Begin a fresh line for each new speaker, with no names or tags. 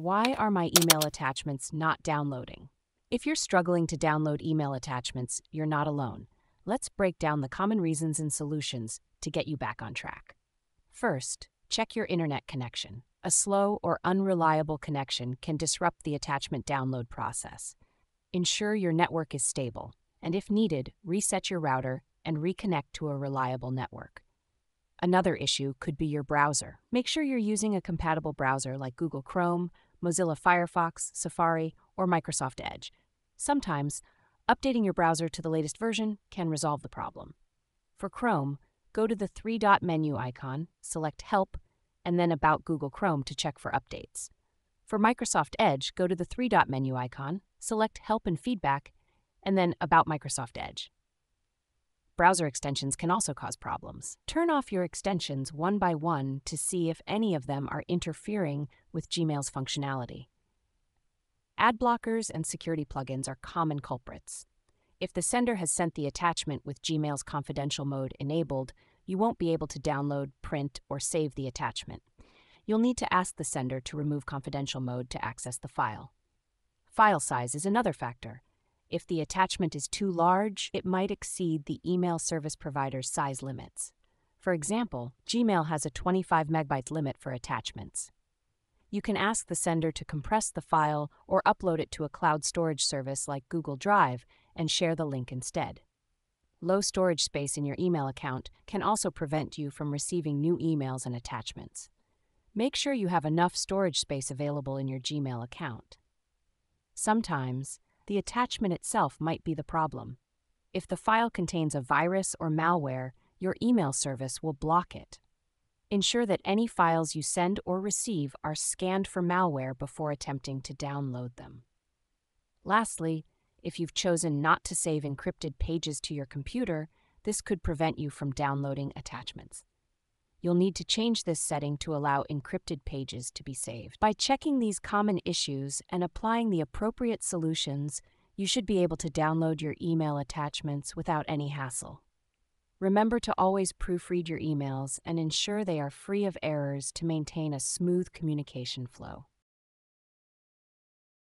Why are my email attachments not downloading? If you're struggling to download email attachments, you're not alone. Let's break down the common reasons and solutions to get you back on track. First, check your internet connection. A slow or unreliable connection can disrupt the attachment download process. Ensure your network is stable, and if needed, reset your router and reconnect to a reliable network. Another issue could be your browser. Make sure you're using a compatible browser like Google Chrome, Mozilla Firefox, Safari, or Microsoft Edge. Sometimes, updating your browser to the latest version can resolve the problem. For Chrome, go to the three dot menu icon, select Help, and then About Google Chrome to check for updates. For Microsoft Edge, go to the three dot menu icon, select Help and Feedback, and then About Microsoft Edge. Browser extensions can also cause problems. Turn off your extensions one by one to see if any of them are interfering with Gmail's functionality. Ad blockers and security plugins are common culprits. If the sender has sent the attachment with Gmail's confidential mode enabled, you won't be able to download, print, or save the attachment. You'll need to ask the sender to remove confidential mode to access the file. File size is another factor. If the attachment is too large, it might exceed the email service provider's size limits. For example, Gmail has a 25 megabytes limit for attachments. You can ask the sender to compress the file or upload it to a cloud storage service like Google Drive and share the link instead. Low storage space in your email account can also prevent you from receiving new emails and attachments. Make sure you have enough storage space available in your Gmail account. Sometimes, the attachment itself might be the problem. If the file contains a virus or malware, your email service will block it. Ensure that any files you send or receive are scanned for malware before attempting to download them. Lastly, if you've chosen not to save encrypted pages to your computer, this could prevent you from downloading attachments. You'll need to change this setting to allow encrypted pages to be saved. By checking these common issues and applying the appropriate solutions, you should be able to download your email attachments without any hassle. Remember to always proofread your emails and ensure they are free of errors to maintain a smooth communication flow.